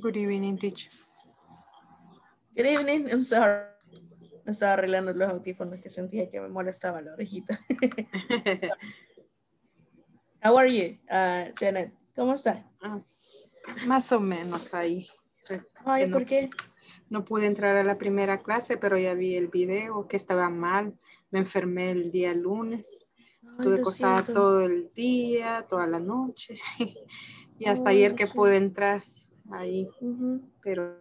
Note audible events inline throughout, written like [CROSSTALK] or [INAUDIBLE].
Good evening, teacher. Good evening, I'm sorry. Me estaba arreglando los audífonos que sentía que me molestaba la orejita. So, [LAUGHS] how are you, uh, Janet? ¿Cómo está? Ah, más o menos ahí. Ay, no, ¿por qué? no pude entrar a la primera clase, pero ya vi el video que estaba mal. Me enfermé el día lunes. Estuve acostada todo el día, toda la noche. [LAUGHS] y hasta Ay, ayer que pude entrar ahí, pero,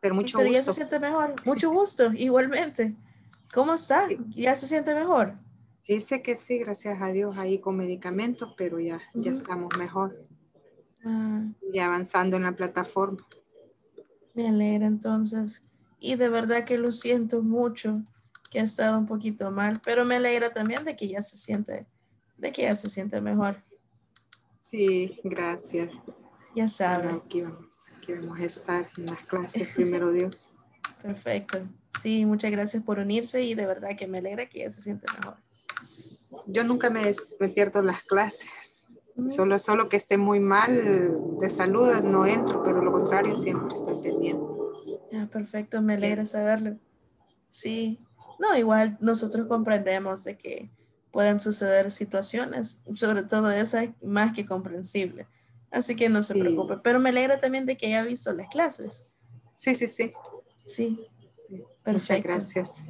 pero mucho Pero ya se siente mejor. Mucho gusto, igualmente. ¿Cómo está? ¿Ya se siente mejor? Dice que sí, gracias a Dios, ahí con medicamentos, pero ya, ya estamos mejor, Ah, ya avanzando en la plataforma. me alegra entonces. Y de verdad que lo siento mucho que ha estado un poquito mal, pero me alegra también de que ya se siente, de que ya se siente mejor. Sí, gracias. Ya sabe. Bueno, aquí vamos, aquí vamos a estar en las clases, primero Dios. [LAUGHS] Perfecto. Sí, muchas gracias por unirse y de verdad que me alegra que ya se siente mejor. Yo nunca me, me pierdo las clases. Solo, solo que esté muy mal de salud no entro, pero lo contrario siempre estoy pendiente. Ya, perfecto, me alegra saberlo. Sí, no, igual nosotros comprendemos de que pueden suceder situaciones, sobre todo esa más que comprensible. Así que no se Sí. preocupe, pero me alegra también de que haya visto las clases. Sí, sí, sí. Sí, Muchas perfecto. gracias.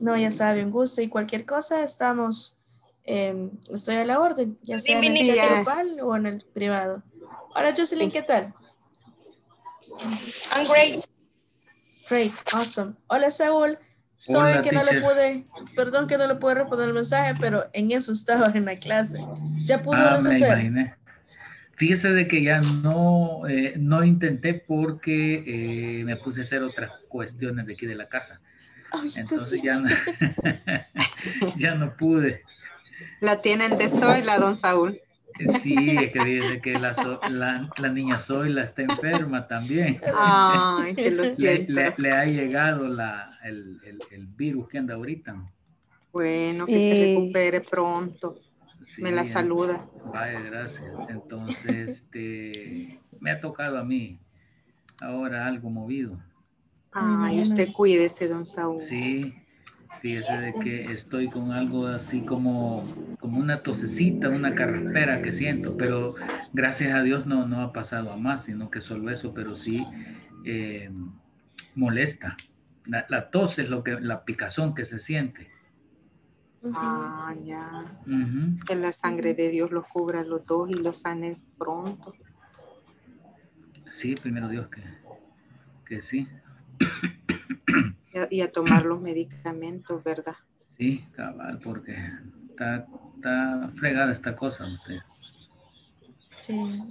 No, ya sabe, un gusto y cualquier cosa estamos, eh, estoy a la orden, ya sea en el chat grupal o en el privado. Hola Jocelyn, Sí. ¿qué tal? I'm great. Great, awesome. Hola Saúl, sorry que no le pude, perdón que no le pude responder el mensaje, pero en eso estaba en la clase. ¿Ya pudo Ah, resolver? Fíjese de que ya no, eh, no intenté porque eh, me puse a hacer otras cuestiones de aquí de la casa. Ay, Entonces ya no, [LAUGHS] ya no pude. La tienen de Zoila, don Saúl. Sí, es que dice que la, so- la, la niña Zoila está enferma también. Ay, que lo [LAUGHS] siento. le- le ha llegado la, el, el- el virus que anda ahorita. Bueno, que se Eh. recupere pronto. Sí, Me la saluda. Vaya, gracias. Entonces, [LAUGHS] este, me ha tocado a mí ahora algo movido. Ay, imagino. usted cuídese, don Saúl. Sí, fíjese de que estoy con algo así como, como una tosecita, una carraspera que siento, pero gracias a Dios no, no ha pasado a más, sino que solo eso, pero sí eh, molesta. La, la tos es lo que, la picazón que se siente. Ah, ya. Que la sangre de Dios los cubra a los dos y los sane pronto. Sí, primero Dios que, que sí. Y a, tomar los medicamentos, ¿verdad? Sí, cabal, porque está, está fregada esta cosa. usted. Sí.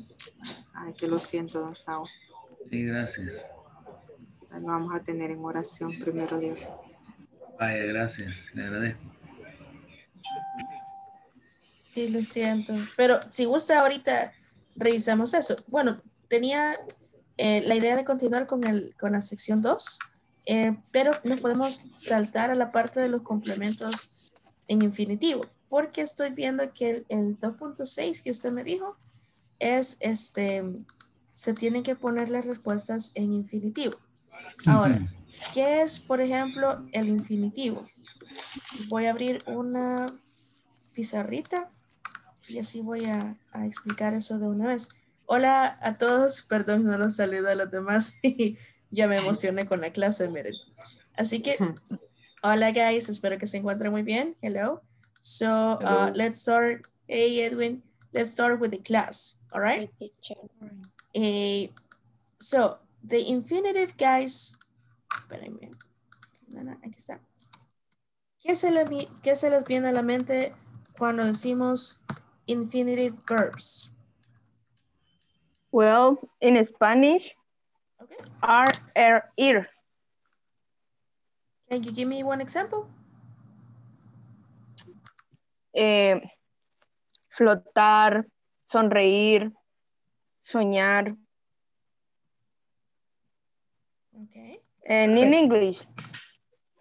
Ay, que lo siento, don Saúl. Sí, gracias. Lo vamos a tener en oración, primero Dios. Vaya, gracias, le agradezco. Sí, lo siento. Pero si gusta ahorita revisamos eso. Bueno, tenía eh, la idea de continuar con, el, con la sección 2, eh, pero no podemos saltar a la parte de los complementos en infinitivo, porque estoy viendo que el, el 2.6 que usted me dijo es, este, se tienen que poner las respuestas en infinitivo. Ahora. ¿qué es, por ejemplo, el infinitivo? Voy a abrir una pizarrita y así voy a, a explicar eso de una vez. Hola a todos, perdón, no los saludo a los demás [LAUGHS] ya me emocioné con la clase, miren. Así que, hola guys, espero que se encuentren muy bien. Hello. So, uh, Hello. let's start. Hey Edwin, let's start with the class. All right. Eh, so, the infinitive, guys. Espérenme. No, no, aquí está. ¿Qué se, le qué se les viene a la mente cuando decimos infinitive verbs? Well, in Spanish. Are, er, ir. Can you give me one example? Eh, flotar, sonreír, soñar. Okay. And in English,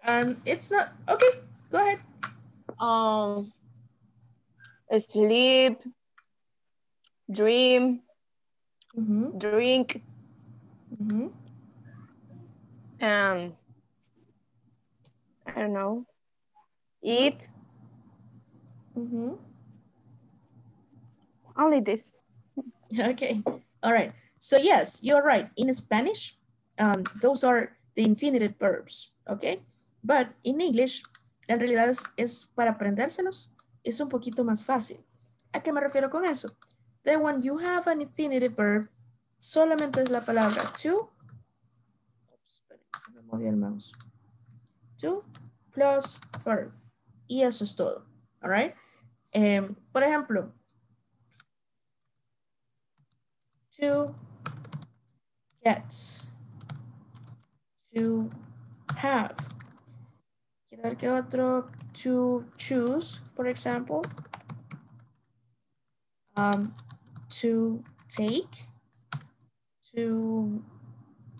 And it's not, okay, go ahead. um, sleep, dream, Ujú, drink, ujú. um, I don't know, eat, Ujú. only this. [LAUGHS] Okay, all right. So yes, you're right. In Spanish, um, those are the infinitive verbs, okay? But in English, en realidad es, es para aprendérselos, es un poquito más fácil. ¿A qué me refiero con eso? That when you have an infinitive verb, solamente es la palabra to. Oops, esperen, se me movió el mouse. To plus verb. Y eso es todo, all right? Em, por ejemplo, to get, to have. Quiero ver qué otro, to choose, for example. Um, to take, to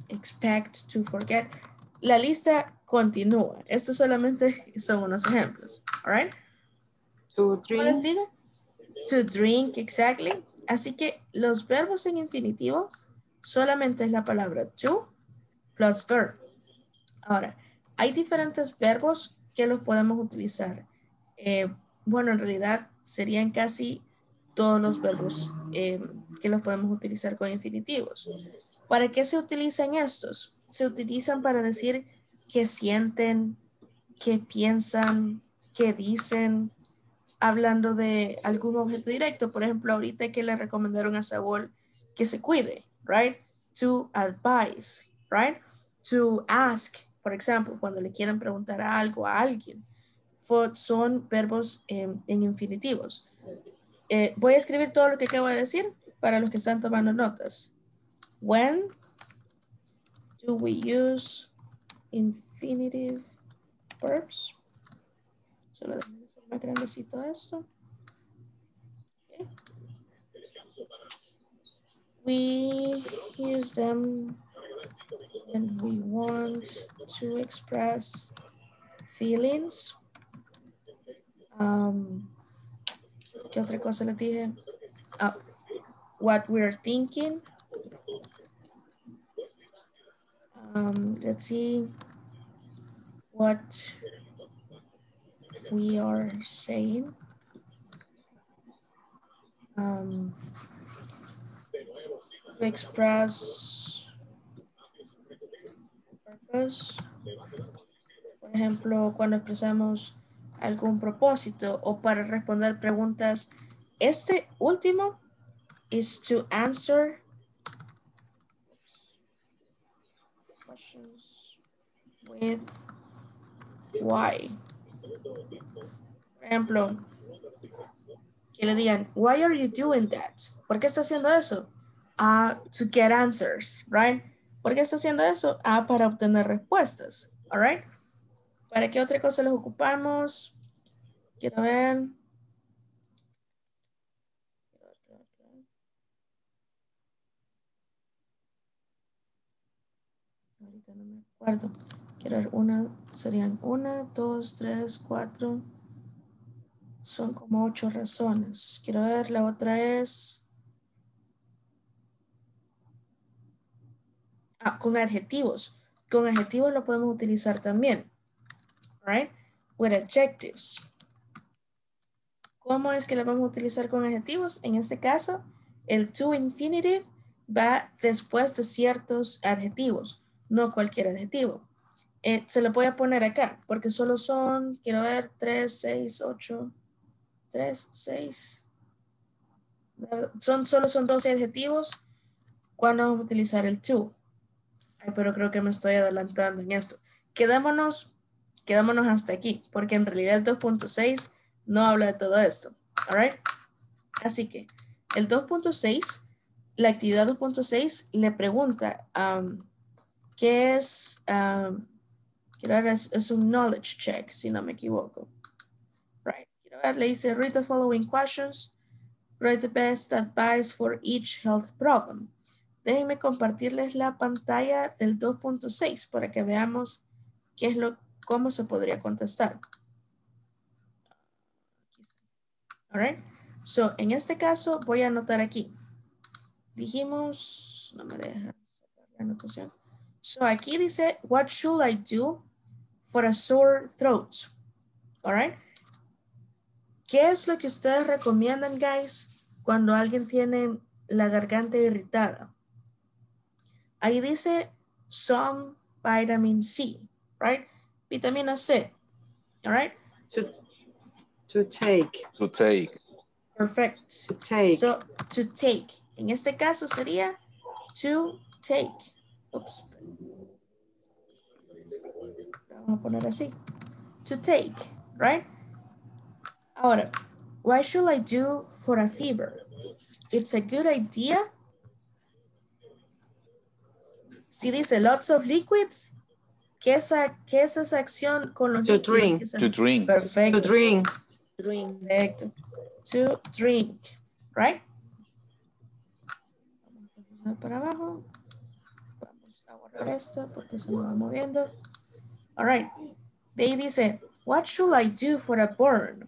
expect, to forget. La lista continúa. Estos solamente son unos ejemplos, all right? To ¿Cómo les drink. digo? To drink, exactly. Así que los verbos en infinitivos solamente es la palabra to plus verb. Ahora, hay diferentes verbos que los podemos utilizar. Eh, bueno, en realidad serían casi todos los verbos eh, que los podemos utilizar con infinitivos. ¿Para qué se utilizan estos? Se utilizan para decir que sienten, que piensan, que dicen, hablando de algún objeto directo. Por ejemplo, ahorita que le recomendaron a Saúl que se cuide, right? To advise, right? To ask, por ejemplo, cuando le quieran preguntar algo a alguien. Fo- son verbos em, en infinitivos. Eh, voy a escribir todo lo que acabo de decir para los que están tomando notas. When do we use infinitive verbs? Solo déjenme hacer más grandecito esto. We use them when we want to express feelings. Um, ¿Qué otra cosa les dije? Ah, what we're thinking. Um, let's see what we are saying. Um, to express purpose. Por ejemplo, cuando expresamos algún propósito o para responder preguntas. Este último is to answer questions with why. Por ejemplo, que le digan, why are you doing that? ¿Por qué está haciendo eso? Ah, to get answers, right? ¿Por qué está haciendo eso? Ah, para obtener respuestas, all right? ¿Para qué otra cosa los ocupamos? Quiero ver. Ahorita Quiero ver, una, serían una, dos, tres, cuatro. Son como ocho razones. Quiero ver, la otra es. Ah, con adjetivos. Con adjetivos lo podemos utilizar también. Right? With adjectives. ¿Cómo es que lo vamos a utilizar con adjetivos? En este caso, el to infinitive va después de ciertos adjetivos, no cualquier adjetivo. Eh, se lo voy a poner acá, porque solo son, quiero ver, 3, 6, 8, 3, 6. Son, solo son 12 adjetivos. ¿Cuándo vamos a utilizar el to? Ay, pero creo que me estoy adelantando en esto. Quedémonos, quedémonos hasta aquí, porque en realidad el 2.6 no habla de todo esto. All right? Así que el 2.6, la actividad 2.6 le pregunta um, qué es, um, quiero ver, es, es, un knowledge check, si no me equivoco. Right. Quiero ver, le dice, read the following questions, write the best advice for each health problem. Déjenme compartirles la pantalla del 2.6 para que veamos qué es lo, cómo se podría contestar. All right. So, en este caso voy a anotar aquí. dijimos, no me deja sacar la anotación. So aquí dice, what should I do for a sore throat? All right. ¿Qué es lo que ustedes recomiendan, guys, cuando alguien tiene la garganta irritada? Ahí dice some vitamin C, right? Vitamina C, all right? To, to take. To take. Perfect. To take. So, to take. En este caso sería to take. Oops. Vamos a poner así. To take, right? Ahora, what should I do for a fever? It's a good idea. Si dice lots of liquids, ¿qué, esa, qué es esa acción con los To líquidos? drink. Esa- To drink. To Perfecto. drink. Perfecto. To drink, right? Vamos a poner para abajo. Vamos a borrar esto porque se me va moviendo. All right. De ahí dice, what should I do for a burn?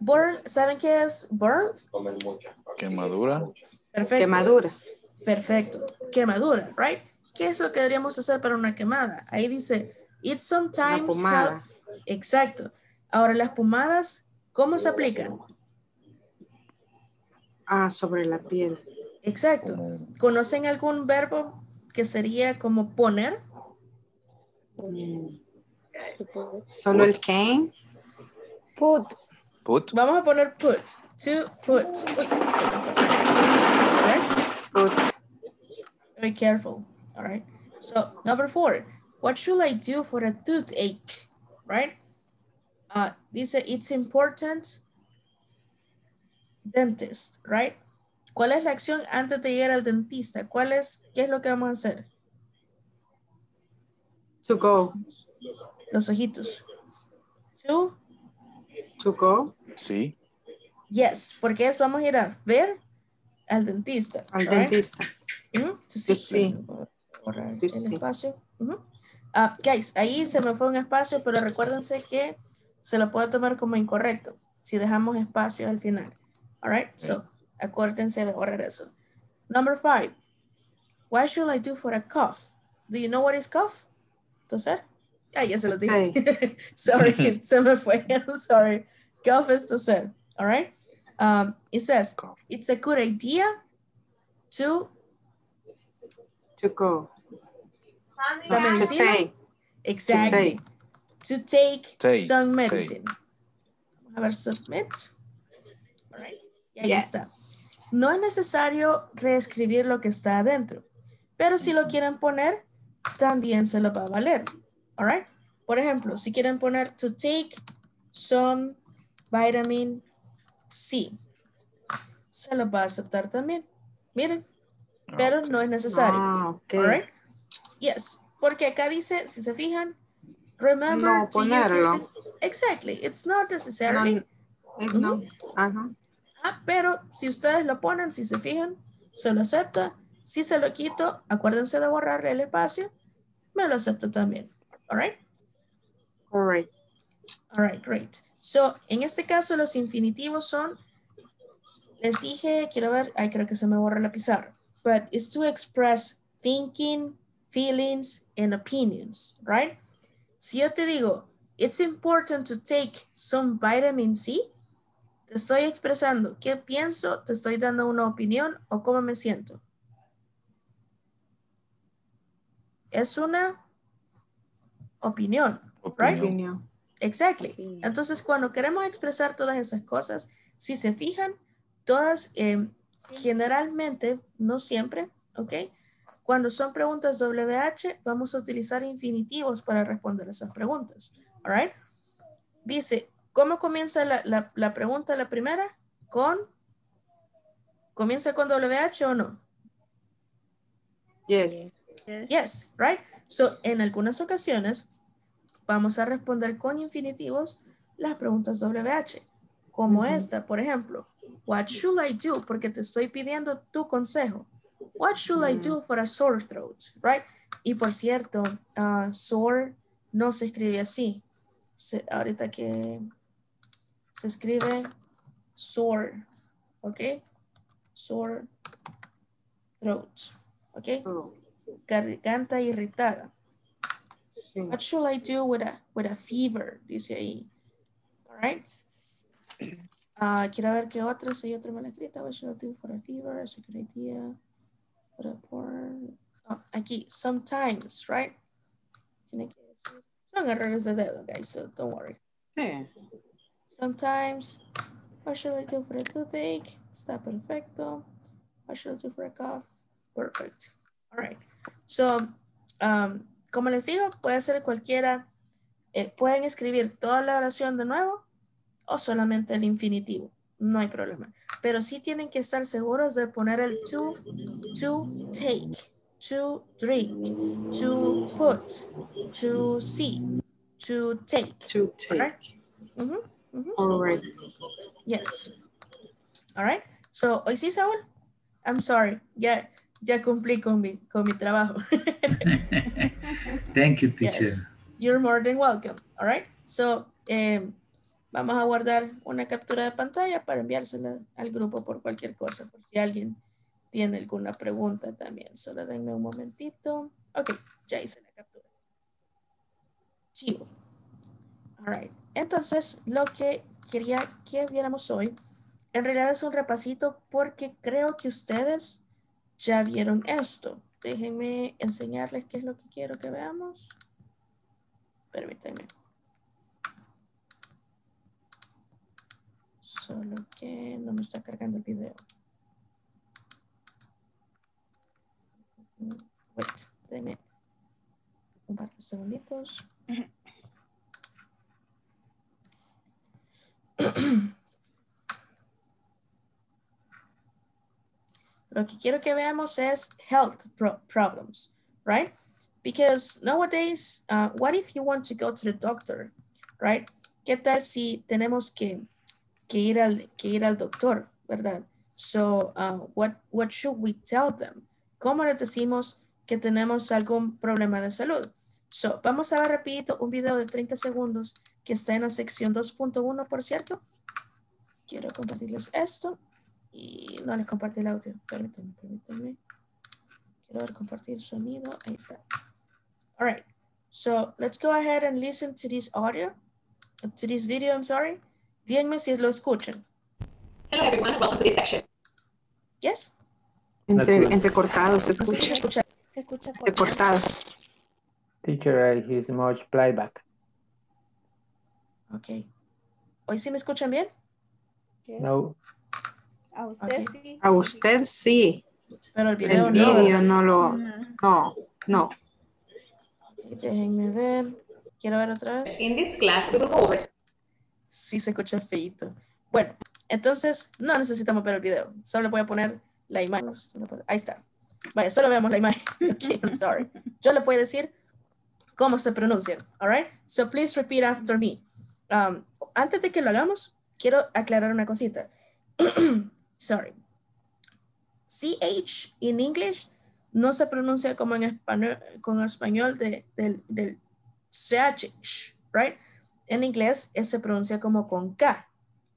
Burn, ¿saben qué es burn? Quemadura. Perfecto. Quemadura. Perfecto. Quemadura, right? ¿Qué es lo que deberíamos hacer para una quemada? Ahí dice, it Una sometimes pomada. help- Exacto. Ahora las pomadas, ¿cómo se aplican? Ah, sobre la piel. Exacto. ¿Conocen algún verbo que sería como poner? Solo el cane. Put. Put. Vamos a poner put. To put. Uy. Put. Very careful. All right. So number four, what should I do for a toothache? Right? Uh, dice it's important. Dentist, right? ¿Cuál es la acción antes de llegar al dentista? ¿Cuál es, qué es lo que vamos a hacer? To go. Los ojitos. To, To go. Sí. yes, porque es vamos a ir a ver al dentista. Al right? dentista. Ujú, to see. see. Voy a borrar To el see. espacio. Ah, guys, ahí se me fue un espacio, pero recuérdense que se lo puede tomar como incorrecto si dejamos espacio al final. All right, so acuérdense de borrar eso. Number five, what should I do for a cough? Do you know what is cough? ¿Toser? Ah, ya se lo dije. [LAUGHS] sorry, [LAUGHS] [LAUGHS] se me fue. I'm sorry. Cough is toser. All right. Um, it says, it's a good idea to To go. La To medicina. take. Exactly. To take, Take, some take. medicine. Vamos a ver, submit. All right. Y ahí está. Yes. No es necesario reescribir lo que está adentro, pero si lo quieren poner, también se lo va a valer. All right. Por ejemplo, si quieren poner to take some vitamin C, se lo va a aceptar también. Miren, pero no es necesario. Ah, ok. All right? Yes, porque acá dice, si se fijan, remember No to use ponerlo. infin- Exactly, it's not necessarily. No. Ajá. Ah, pero si ustedes lo ponen, si se fijan, se lo acepta. Si se lo quito, acuérdense de borrarle el espacio, me lo acepta también. All right? Correct. All right, great. So, en este caso, los infinitivos son, les dije, quiero ver, ay, creo que se me borra la pizarra, but it's to express thinking, feelings, and opinions, right? Si yo te digo, it's important to take some vitamin C, te estoy expresando qué pienso, te estoy dando una opinión o cómo me siento. Es una opinión, right? Opinión. Exactly. Sí. Entonces, cuando queremos expresar todas esas cosas, si se fijan, todas eh, generalmente, no siempre, ¿ok? Cuando son preguntas WH, vamos a utilizar infinitivos para responder esas preguntas. All right? Dice, ¿cómo comienza la, la- la pregunta, la primera? Con, ¿comienza con WH o no? Yes. Yes, right? So, en algunas ocasiones vamos a responder con infinitivos las preguntas WH, como esta, por ejemplo. What should I do? Porque te estoy pidiendo tu consejo. What should I do for a sore throat? Right? Y por cierto, ah, sore no se escribe así. Se- ahorita que se escribe sore, ¿ok? Sore throat. ¿Ok? Oh, Garganta irritada. sí. What should I do with a, with a fever? Dice ahí. All right. Ah, quiero ver qué otra, si hay otra mal escrita. What should I do for a fever? It's a good idea. For a poor... Oh, aquí, sometimes, right? Tiene que decir. Son errores de dedo, guys, so don't worry. Sí. Sometimes, what should I do for a toothache? Está perfecto. What should I do for a cough? Perfect. All right. So, um, como les digo, puede ser cualquiera. Eh, pueden escribir toda la oración de nuevo o solamente el infinitivo. No hay problema. Pero sí tienen que estar seguros de poner el to, to take, to drink, to put, to see, to take. To take. Ujú, ujú. All right. Yes. All right. So, hoy sí, Saúl. I'm sorry. Ya, ya cumplí con mi, con mi trabajo. [LAUGHS] Thank you, teacher. Yes. You're more than welcome. All right. So, eh, vamos a guardar una captura de pantalla para enviársela al grupo por cualquier cosa, por si alguien tiene alguna pregunta también. Solo denme un momentito. Ok, ya hice la captura. Chivo. All right. Entonces, lo que quería que viéramos hoy, en realidad es un repasito porque creo que ustedes ya vieron esto. Déjenme enseñarles qué es lo que quiero que veamos. Permítanme. Solo que no me está cargando el video. Wait, déjenme un par de segunditos. [CLEARS THROAT] [CLEARS THROAT] Lo que quiero que veamos es health pro- problems, right? Because nowadays, uh, what if you want to go to the doctor, right? ¿Qué tal si tenemos que, que, ir, al, que ir al doctor, verdad? So, uh, what, what should we tell them? ¿Cómo les decimos que tenemos algún problema de salud? So, vamos a ver rapidito un video de 30 segundos que está en la sección 2.1, por cierto. Quiero compartirles esto y no les compartí el audio. Permítanme, permítanme. Quiero ver compartir sonido. Ahí está. All right. So let's go ahead and listen to this audio, to this video, I'm sorry. Díganme si lo escuchan. Hello everyone, welcome to this section. Yes? Entre, entrecortado se No si se escucha. escucha. Se escucha Entrecortado. Teacher, uh, he's much playback. Ok. ¿Hoy sí me escuchan bien? Yes. No, A usted sí. A usted sí. Pero el video El no. vídeo ¿verdad? no lo. Mm. No, no. Déjenme ver. Quiero ver otra vez. In this class, we will go over Sí se escucha feito. Bueno, entonces no necesitamos ver el video. Solo voy a poner la imagen. Ahí está. Vaya, solo veamos la imagen. [LAUGHS] Okay, I'm sorry. Yo le puedo decir cómo se pronuncian. All right? So please repeat after me. Um, antes de que lo hagamos, quiero aclarar una cosita. [CLEARS THROAT] sorry. CH en English no se pronuncia como en español, con español de, del, del CH, right? En inglés se pronuncia como con K,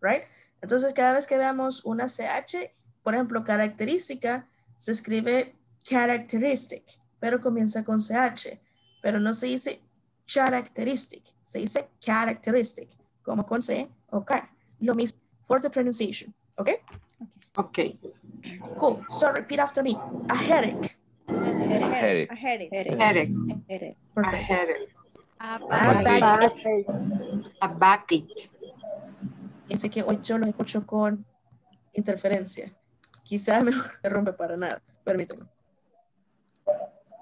right? Entonces, cada vez que veamos una CH, por ejemplo, característica, se escribe characteristic, pero comienza con CH, pero no se dice characteristic, se dice characteristic, como con C o K. Lo mismo for the pronunciation, ¿ok? Ok. Cool. So repeat after me. A headache. Headache. A headache. Headache. Headache. A Perfect. headache. A Backache. A backache. Dice que hoy yo lo escucho con interferencia. Quizás [LAUGHS] me rompe para nada. Permíteme.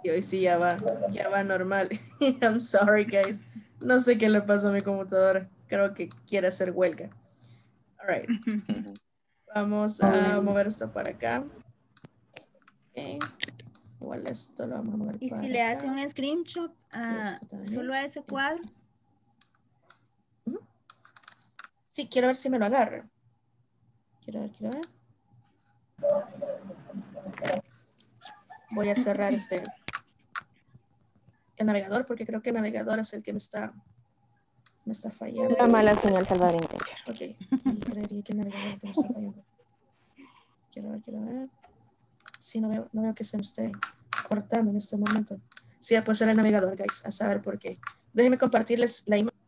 Y hoy sí ya va, ya va normal. [LAUGHS] I'm sorry, guys. No sé qué le pasa a mi computadora. Creo que quiere hacer huelga. All right. [LAUGHS] Vamos a mover esto para acá. Ok. Igual esto lo vamos a mover Y para si le hace un screenshot a solo a ese cuadro. Sí, quiero ver si me lo agarra. Quiero ver, quiero ver. Voy a cerrar este el navegador porque creo que el navegador es el que me está me está fallando. la mala señal salvadoreña. Ok, y creería que el navegador que me está fallando. Quiero ver, quiero ver. Sí, no veo, no veo que se me esté cortando en este momento. Sí, pues era el navegador, guys, a saber por qué. Déjenme compartirles la imagen.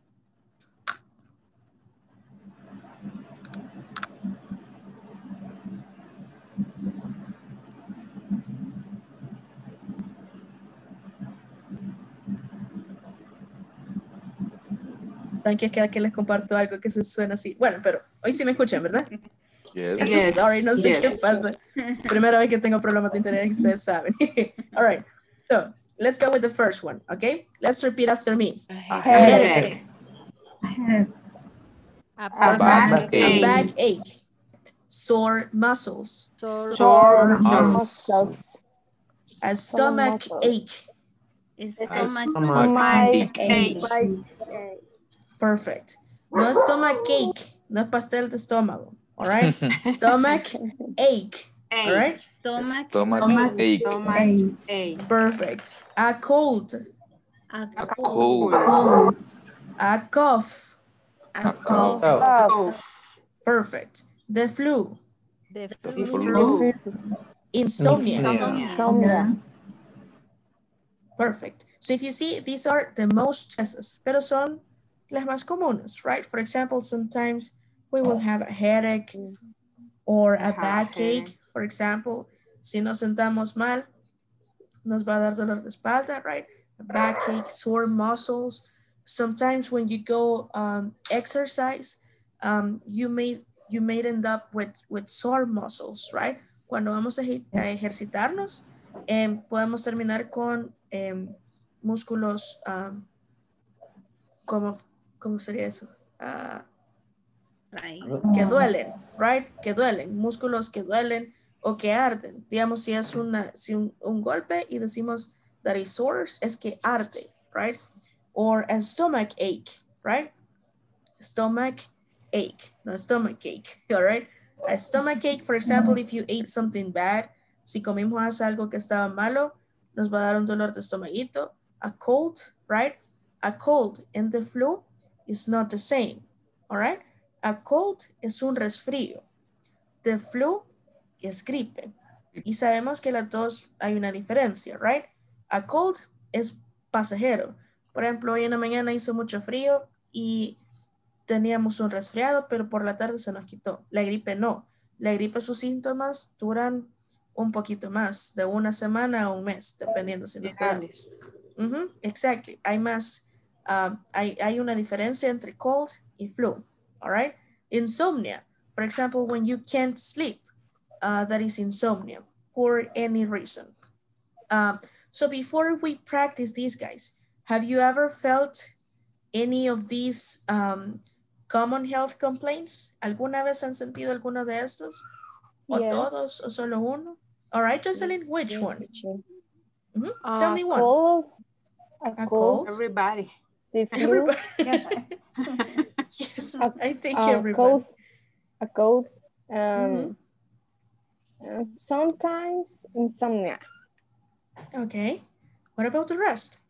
¿Saben qué queda que les comparto algo que se suena así? Bueno, pero hoy sí me escuchan, ¿verdad? Yes. Yes, Sorry, no sé qué yes. pasa. Primera vez que tengo problemas de internet, ustedes saben. [LAUGHS] All right. So, let's go with the first one, okay? Let's repeat after me. Headache. A A back, backache. A backache. backache. Sore muscles. sore, Sore muscles, A stomach ache. stomach, Stomach ache. Perfect. No stomach ache. No pastel de estómago. All right? [LAUGHS] Stomach ache. All right? stomach, Stomach ache. Stomach ache. Perfect. A cold. a A cold, cold. A cough. a A cough, Oh, Cough. Perfect. The flu. the The flu, flu. Insomnia. Insomnia. Perfect. So if you see, these are the most stresses, pero son las más comunes, right? For example, sometimes we will have a headache or a backache. For example, si nos sentamos mal, nos va a dar dolor de espalda, right? A backache, sore muscles. Sometimes when you go um, exercise, um, you may you may end up with, with sore muscles, right? Cuando vamos a, a ejercitarnos, em, podemos terminar con em, músculos, um, ¿cómo, ¿cómo sería eso? Ah, right, que duelen, right? Que duelen, músculos que duelen o que arden. Digamos, si es una, si un, un golpe y decimos that it sores, es que arde, right? Or a stomach ache, right? Stomach ache, no stomach ache, [LAUGHS] all right? A stomach ache, for example, if you ate something bad, si comimos algo que estaba malo, nos va a dar un dolor de estomaguito. A cold, right? A cold and the flu is not the same, all right? A cold es un resfrío. The flu es gripe. Y sabemos que las dos hay una diferencia, right? A cold es pasajero. Por ejemplo, hoy en la mañana hizo mucho frío y teníamos un resfriado, pero por la tarde se nos quitó. La gripe no. La gripe, sus síntomas duran un poquito más, de una semana a un mes, dependiendo si nos cuidamos. Ujú, exactly. Hay más, um, hay, hay una diferencia entre cold y flu. All right. Insomnia. For example, when you can't sleep, uh, that is insomnia for any reason. Um, so before we practice these guys, have you ever felt any of these um, common health complaints? ¿Alguna vez han sentido alguno de estos? ¿O Yes. todos o solo uno? All right, Jocelyn, which one? Mhm. Uh, Tell me one. Cold, a, A cold, cold? Everybody. The flu, [LAUGHS] Everybody. [LAUGHS] yes, A- I think a everybody. cold, a cold, um, Mhm. uh, sometimes insomnia. Okay. What about the rest?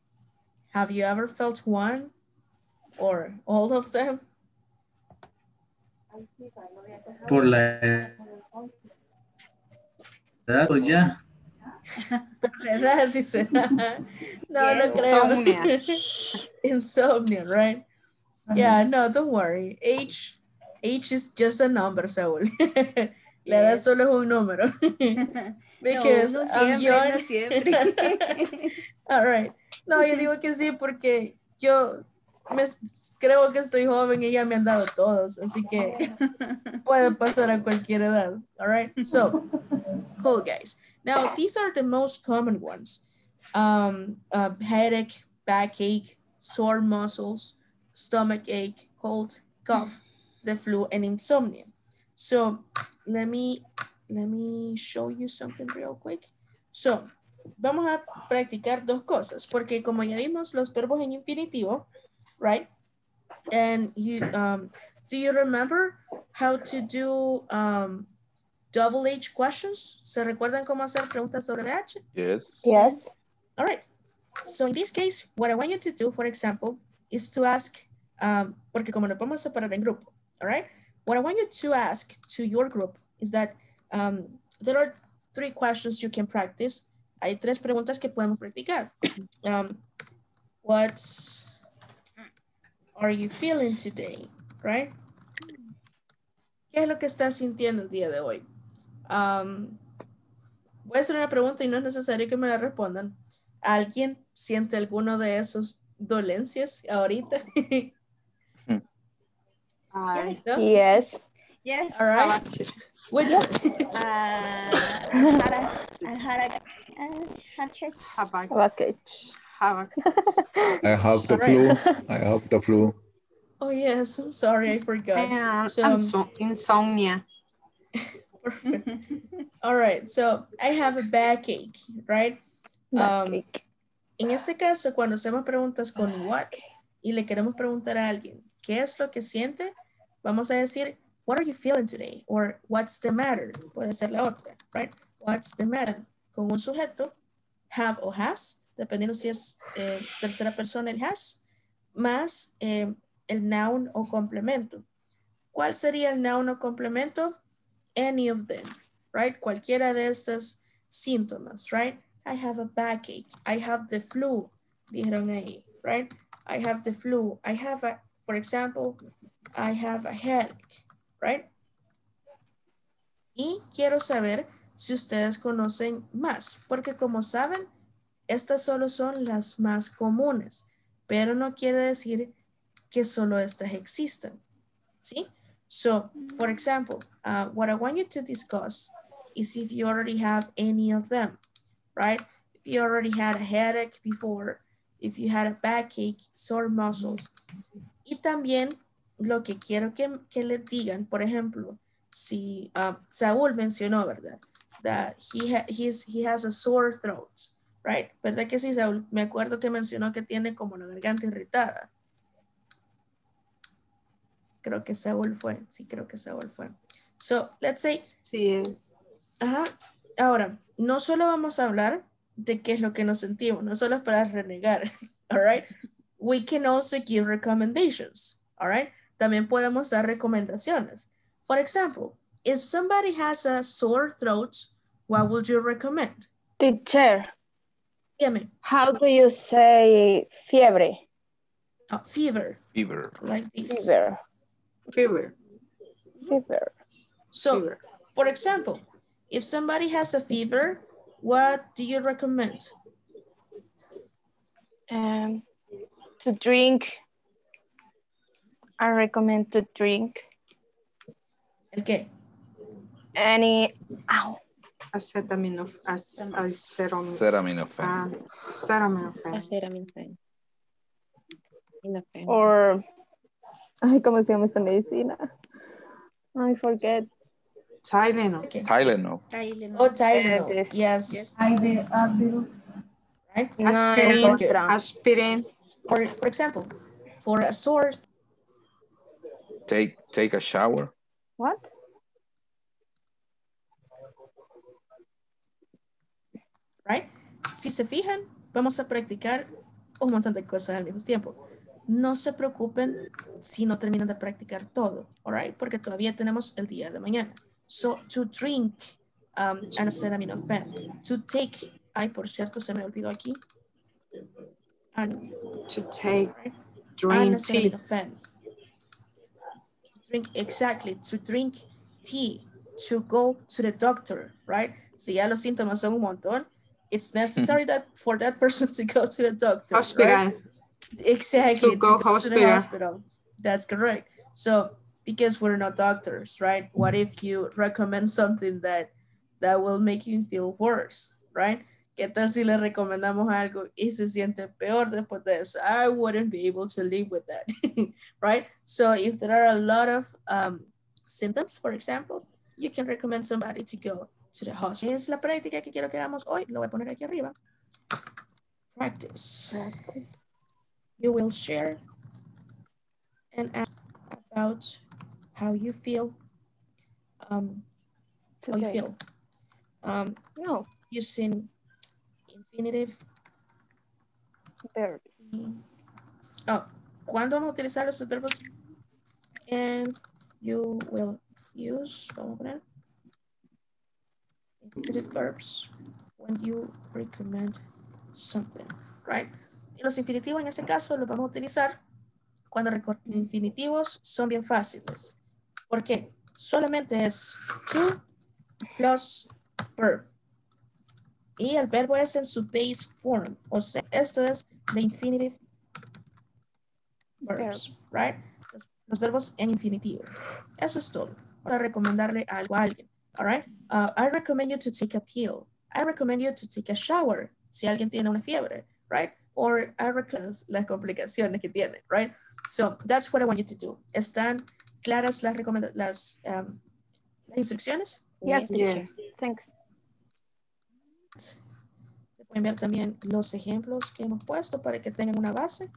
Have you ever felt one or all of them? Por la edad o ya. Por la edad, dice. [LAUGHS] no, no Yes. creo. Insomnia. [LAUGHS] Insomnia, right? Yeah, no, don't worry. Age, age is just a number, Saúl. [LAUGHS] La edad solo es un número. Because no, no I'm young. no. All right. No, yo digo que sí porque yo me, creo que estoy joven y ya me han dado todos, así que puede pasar a cualquier edad. All right. So, cool, guys. Now, these are the most common ones. Um, uh, headache, backache, sore muscles, stomach ache, cold, cough, the flu, and insomnia. So, let me let me show you something real quick. So, vamos a practicar dos cosas, porque como ya vimos los verbos en infinitivo, right? And you, um, do you remember how to do um, double H questions? ¿Se recuerdan cómo hacer preguntas sobre H? Yes. Yes. All right. So in this case, what I want you to do, for example, is to ask, um, porque como nos vamos a separar en grupo, all right? What I want you to ask to your group is that um, there are three questions you can practice. Hay tres preguntas que podemos practicar. Um, what are you feeling today? Right? ¿Qué es lo que estás sintiendo el día de hoy? Um, voy a hacer una pregunta y no es necesario que me la respondan. ¿Alguien siente alguno de esos dolencias ahorita? Ay, ¿No? Yes. Yes. All right. Which? Uh, uh. I have the flu. I have the flu. Oh yes, I'm sorry, I forgot. And So, inso- insomnia. [LAUGHS] perfect. [LAUGHS] All right, so I have a backache, right? Um. En este caso, cuando hacemos preguntas con what y le queremos preguntar a alguien qué es lo que siente, vamos a decir, what are you feeling today? Or what's the matter? Puede ser la otra, right? What's the matter? Con un sujeto, have o has, dependiendo si es eh, tercera persona el has, más eh, el noun o complemento. ¿Cuál sería el noun o complemento? Any of them, right? Cualquiera de estos síntomas, right? I have a backache. I have the flu. Dijeron ahí, right? I have the flu. I have a, for example, I have a headache, right? Y quiero saber si ustedes conocen más, porque como saben, estas solo son las más comunes, pero no quiere decir que solo estas existen, ¿sí? So, for example, uh, what I want you to discuss is if you already have any of them, right? If you already had a headache before, if you had a backache, sore muscles. Y también lo que quiero que, que le digan, por ejemplo, si uh, Saúl mencionó, ¿verdad? That he, ha- he has a sore throat, right? ¿Verdad que sí, Saúl? Me acuerdo que mencionó que tiene como la garganta irritada. Creo que Saúl fue, sí, creo que Saúl fue. So, let's say Sí. Ajá. Ahora, no solo vamos a hablar de qué es lo que nos sentimos, no solo es para renegar, [LAUGHS] all right? We can also give recommendations, all right? También podemos dar recomendaciones. For example, if somebody has a sore throat, what would you recommend? Teacher, Dígame, how do you say fiebre? oh, fever, Fever. like this. Fever. Fever. Fever. So, Fever. for example, if somebody has a fever, what do you recommend? Um, to drink. I recommend to drink ¿El qué? any. Ow. Acetaminophen. Ac- acerom- Acetaminophen. ah, Acetaminophen. Acetaminophen. Inofen. Or. Ay, ¿cómo se llama esta medicina? I forget. Tylenol. Okay. Tylenol. Tylenol. Oh, Tylenol. Yes. Yes. Right? No, Aspirin. Aspirin. Or for example, for a sore, Take take a shower. What? right? Si se fijan, vamos a practicar un montón de cosas al mismo tiempo. No se preocupen si no terminan de practicar todo, all right? Porque todavía tenemos el día de mañana. So, to drink um, an acetaminophen, to take, ay, por cierto, se me olvidó aquí. An, To take. right? Drink acetaminophen. Drink, exactly, to drink tea, to go to the doctor, right? Si ya los síntomas son un montón, it's necessary [LAUGHS] that for that person to go to the doctor. right? Exactly. To go to the hospital. hospital. That's correct. So because we're not doctors, right? What if you recommend something that that will make you feel worse, right? ¿Qué tal si le recomendamos algo y se siente peor después de eso? I wouldn't be able to live with that, [LAUGHS] right? So if there are a lot of um, symptoms, for example, you can recommend somebody to go to the hospital. Es la práctica que quiero que hagamos hoy. Lo voy a poner aquí arriba. Practice you will share and ask about how you feel, um, how you feel, um, No, using infinitive. verbs. Oh, ¿cuándo vamos a utilizar esos verbos? And you will use, vamos a poner, infinitive verbs when you recommend something, right? Los infinitivos en este caso los vamos a utilizar cuando infinitivos son bien fáciles. ¿Por qué? Solamente es to plus verb. Y el verbo es en su base form. O sea, esto es the infinitive verbs, right? Los, los verbos en infinitivo. Eso es todo. Para recomendarle algo a alguien. All right? Uh, I recommend you to take a pill. I recommend you to take a shower. Si alguien tiene una fiebre, right? Or I recommend las complicaciones que tiene, right? So that's what I want you to do. ¿Están claras las, las, um, las instrucciones? Yes. Yes. Thanks. Pueden ver también los ejemplos que hemos puesto para que tengan una base.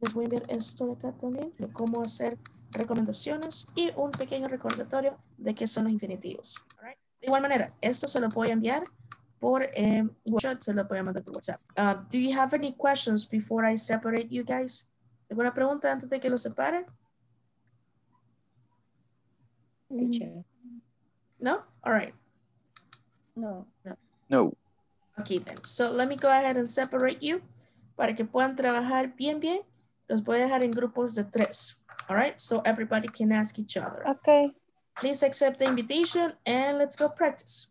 Les voy a enviar esto de acá también, de cómo hacer recomendaciones y un pequeño recordatorio de qué son los infinitivos. Alright. De igual manera, esto se lo voy a enviar por eh, WhatsApp, se lo voy a mandar por WhatsApp. Uh, do you have any questions before I separate you guys? ¿Alguna pregunta antes de que los separe? Teacher. No? All right. No. No. Okay, then. So let me go ahead and separate you para que puedan trabajar bien, bien. Los voy a dejar en grupos de tres. All right, so everybody can ask each other. Okay. Please accept the invitation and let's go practice.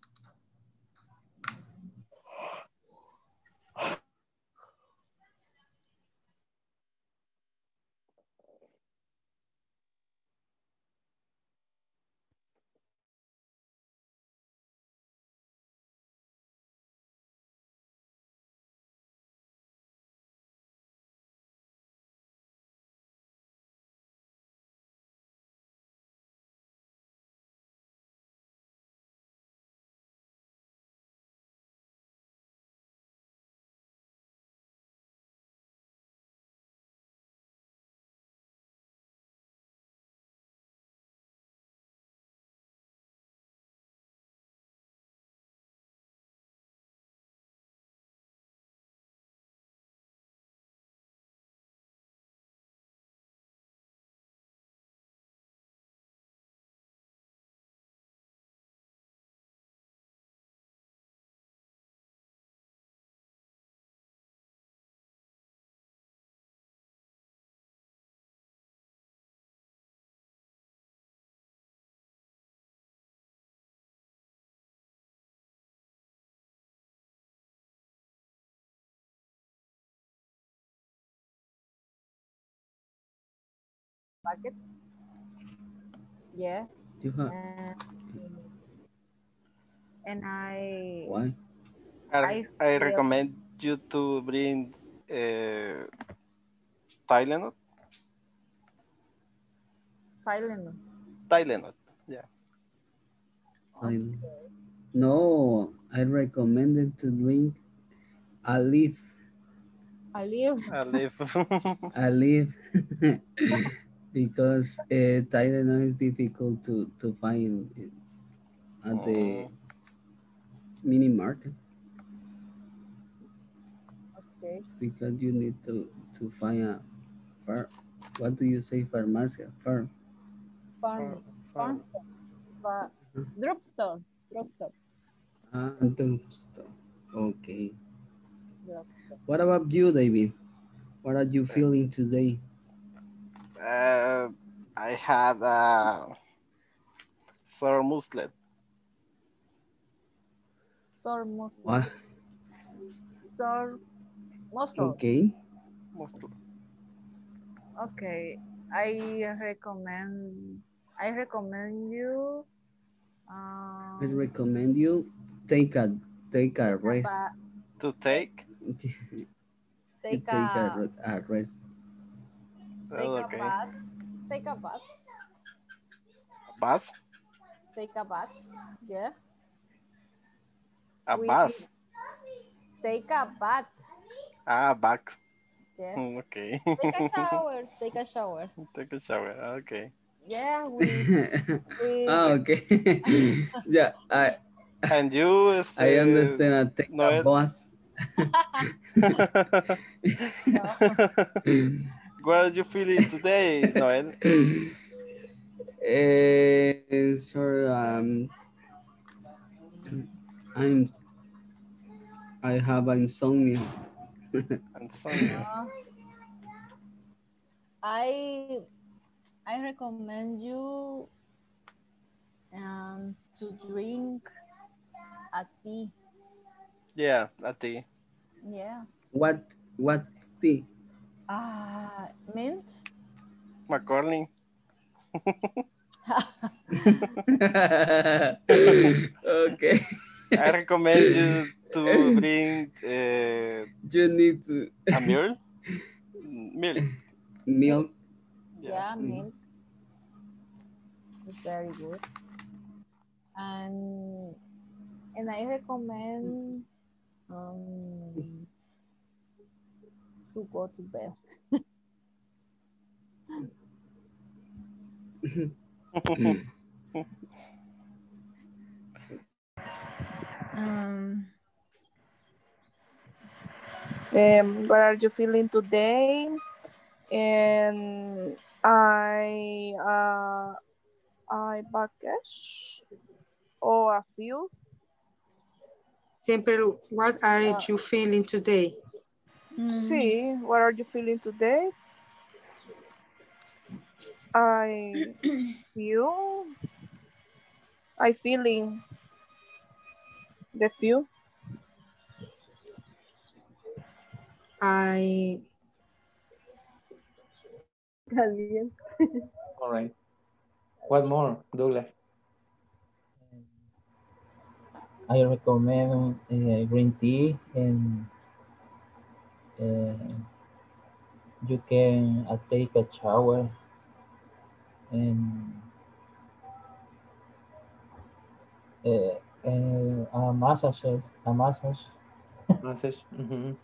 Buckets. Yeah. You have And, and I why? I I, I recommend you to bring uh, Tylenol. Tylenol. Tylenol. Yeah. I, no, I recommended to drink a leaf, I live. I live. a leaf, because uh, Tylenol is difficult to, to find at the Oh. mini market Okay. because you need to, to find a far, what do you say, pharmacy, farm? Farm. Farm. store. Fa- Drugstore. Drugstore. Ah, drugstore. Okay. Drugstore. What about you, David? What are you feeling today? Uh, I had a sore muscle. Sore muscle. What? Sore muscle. Okay. muscle. Okay. I recommend. I recommend you. Um, I recommend you take a take a rest. To take. [LAUGHS] Take, take a, a, a rest. Take Oh, a okay. bath. Take a bath. Bath. Take a bath. Yeah. A We- bath. Take a bath. Ah, bath. Yeah. [LAUGHS] Okay. Take a [LAUGHS] shower. Take a shower. Take a shower. Okay. Yeah. [LAUGHS] We. we ah, okay. yeah, I And you? I understand. I take Noel? a bus. What are you feeling today, Noel? [LAUGHS] Eh, sure, um, I'm I have insomnia. [LAUGHS] Insomnia. Uh, I I recommend you um, to drink a tea. Yeah, a tea. Yeah. What what tea? Ah, mint. McCorney. [LAUGHS] okay. I recommend you to bring uh, You need to a mule. Milk. milk. Yeah, mint. It's very good. And and I recommend um, to go to bed. [LAUGHS] Um, um, what are you feeling today? And I uh I package or a few. Siempre, what are Ah. you feeling today? See, what are you feeling today? I [CLEARS THROAT] feel I feeling the few. I [LAUGHS] All right. What more, Douglas? I recommend uh, green tea and uh, you can uh, take a shower and uh, uh, a massage, a massage. Message. And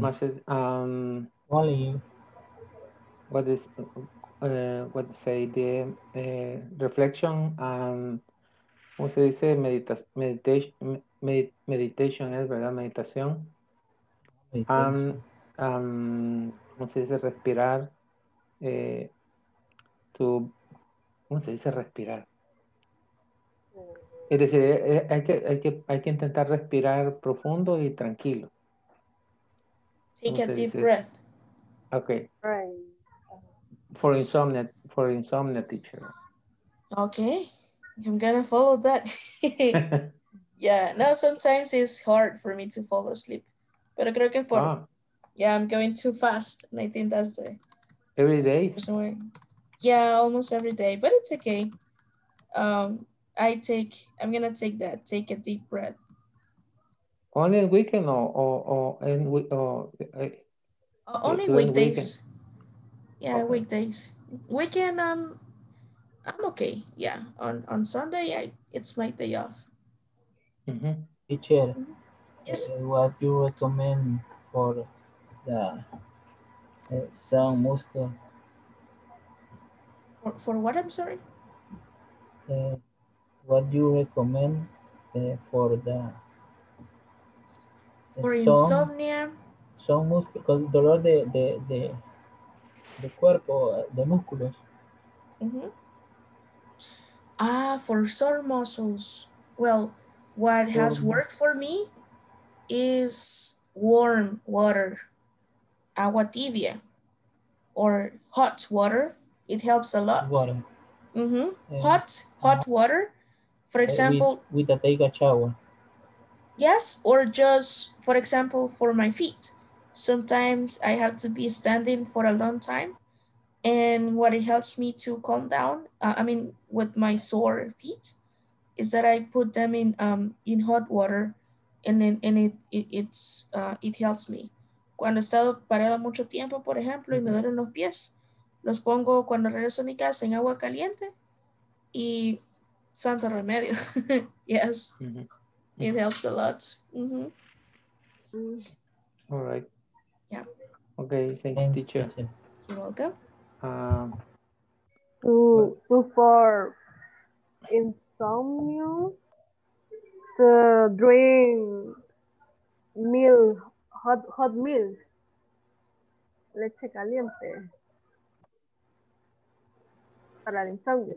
Message. Um, only what is uh, what say the uh, reflection and ¿cómo se dice? Medita meditation, med meditation es verdad, meditación. Um, um, ¿cómo se dice? Respirar. Eh, tu, ¿cómo se dice respirar? Es decir, eh, hay que, hay que, hay que intentar respirar profundo y tranquilo. Take ¿Cómo a deep dice? breath. Okay. Right. For insomnia, for insomnia teacher. Okay, I'm gonna follow that. [LAUGHS] [LAUGHS] yeah, no, sometimes it's hard for me to fall asleep. Pero creo que es por, Ah, yeah, I'm going too fast. And I think that's the every day. reason. Yeah, almost every day, but it's okay. Um, I take, I'm gonna take that, take a deep breath. Only in weekend or or or in we- or uh, Uh, only during weekdays. Yeah, Okay. weekdays. Weekend, um, I'm okay. Yeah, on on Sunday, I it's my day off. mhm. Teacher, Yes. what you recommend for the uh, sun muscle? For, for what? I'm sorry. Uh, what do you recommend uh, for the, For sun, insomnia, sun muscle, con dolor de, de, de, de cuerpo, de músculos? Mhm. Ah, for sore muscles. Well, what has Sore worked for me is warm water, agua tibia, or hot water. It helps a lot. Water. Mm-hmm. Yeah. Hot, hot water. For Uh, example, with, with a take a shower. yes, or just, for example, for my feet. Sometimes I have to be standing for a long time. And what it helps me to calm down, uh, I mean, with my sore feet, is that I put them in um, in hot water, and then and it, it it's uh, it helps me. Cuando he estado parada mucho tiempo, por ejemplo, y me duelen los pies, los pongo cuando regreso a mi casa en agua caliente y santo remedio. [LAUGHS] yes, Mhm. it helps a lot. Mhm. All right. Yeah. Okay, thank you, teacher. teacher. You're welcome. Um, To, to for insomnia, to drink milk, hot, hot milk, leche caliente para el insomnio.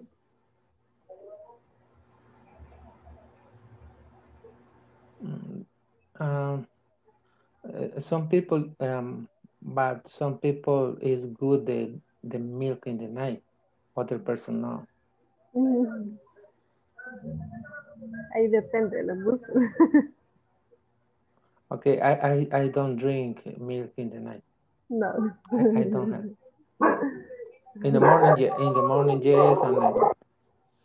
Um, uh, some people, um, but some people is good the the milk in the night. Other person no. Mm. Ahí depende de los gustos. [LAUGHS] Okay, I, I, I don't drink milk in the night. no. I, I don't have. In the morning, in the morning, yes, and the,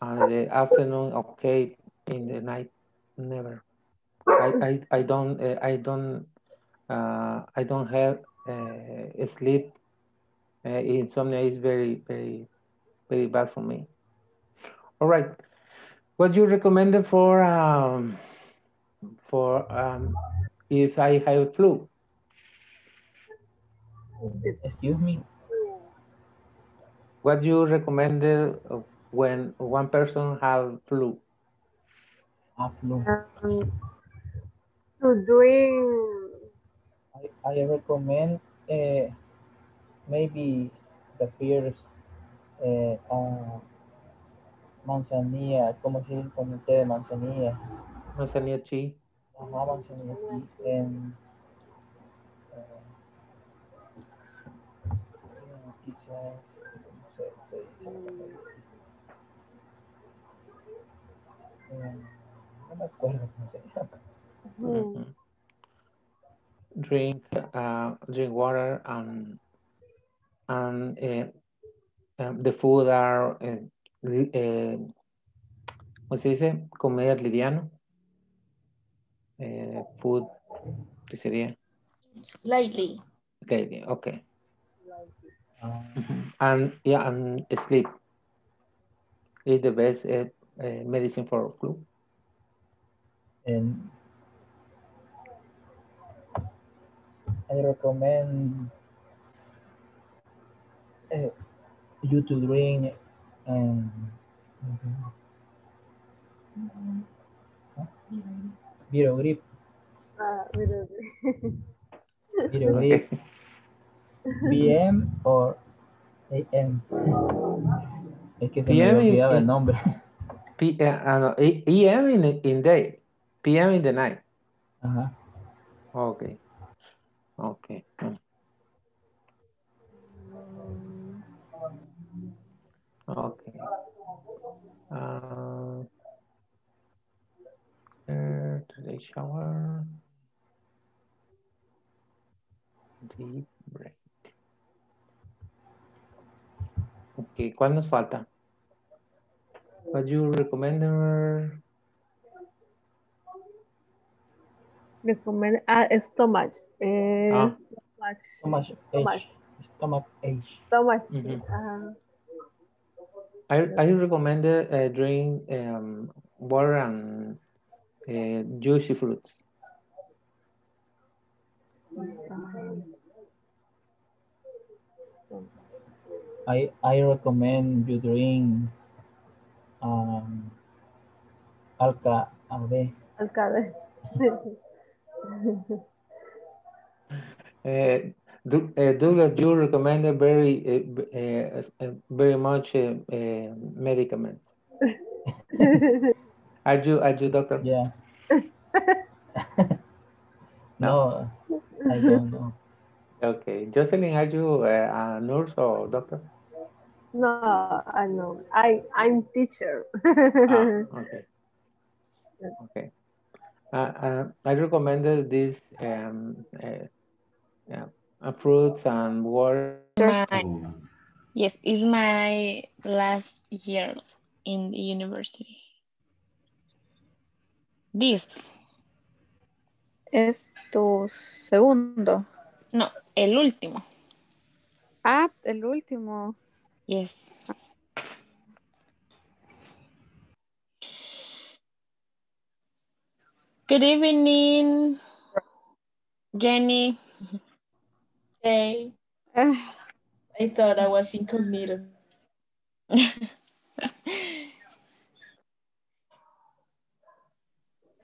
and the afternoon, okay. In the night, never. I, I, I don't, uh, I don't, uh, I don't have uh, sleep. Uh, insomnia is very, very, very bad for me. All right. What you recommended for, um, for um, if I have flu? Excuse me. What you recommended uh, when one person have flu? Ah, flu. Um, to drink I, I recommend uh, maybe the first uh, uh, manzanilla, ¿cómo se dice con el té de manzanilla? Manzanilla tea. Ajá, manzanilla tea. En, eh, quizás, no sé, se dice, ¿cómo se dice? Eh, no me acuerdo cómo se llama. Mhm. Drink, uh, drink water and and uh, um, the food are, uh, eh, ¿cómo se dice? Comer liviano. Eh, food, ¿qué sería? Lightly. Okay, okay. And yeah, and sleep is the best uh, uh, medicine for flu. And I recommend uh, you to drink and Biro grip. Uh, Biro grip. BM or AM. Es que se PM me olvidaba in, el nombre. P, uh, no, EM in, in day. PM in the night. Ajá. Ok. Ok. Okay. Uh, uh, today shower. Deep breath. Okay, ¿cuál nos falta? What you recommend? uh, recommend ah, stomach. Eh, Ah. stomach. Stomach Stomach. ache. Stomach ache. Stomach. Mhm. ah, I, I recommend uh, drink um, water and uh, juicy fruits. I I recommend you drink um, Alka Ave. alcalde. [LAUGHS] Uh, Do- uh, Douglas, you recommended very uh, uh, uh, very much uh, uh, medicaments. [LAUGHS] Are you are you doctor? Yeah. [LAUGHS] No, I don't know. Okay, Jocelyn, are you uh, a nurse or doctor? no, I know. I I'm teacher. Ah, [LAUGHS] okay. Okay. Uh, uh, I recommended this um, uh, yeah, uh, fruits and water. My, yes, it's my last year in the university. This. Es tu segundo. No, el último. Ah, el último. Yes. Good evening, Jenny. Hey. I thought I was incognito. [LAUGHS]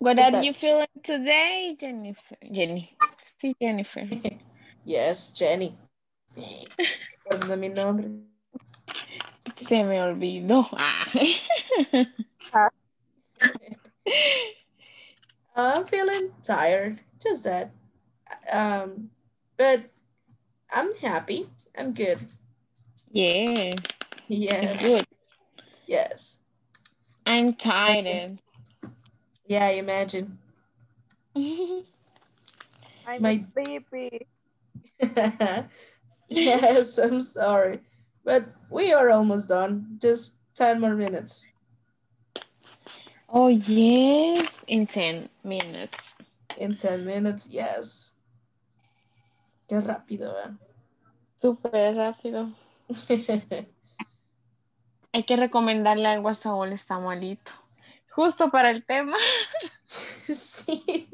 What ¿Qué are you feeling today, Jennifer? Jenny. See, Jennifer. [LAUGHS] Yes, Jenny. Mi nombre. Se me olvidó. [LAUGHS] I'm feeling tired, just that. Um, but I'm happy. I'm good. Yeah. Yes. Good. Yes. I'm tired. Yeah, I imagine. [LAUGHS] I'm My- sleepy. [LAUGHS] yes, I'm sorry. But we are almost done. Just 10 more minutes. Oh, yes. In 10 minutes. In 10 minutes, yes. Qué rápido, ¿eh? Súper rápido. [LAUGHS] Hay que recomendarle algo a Saúl, está malito. Justo para el tema. sí.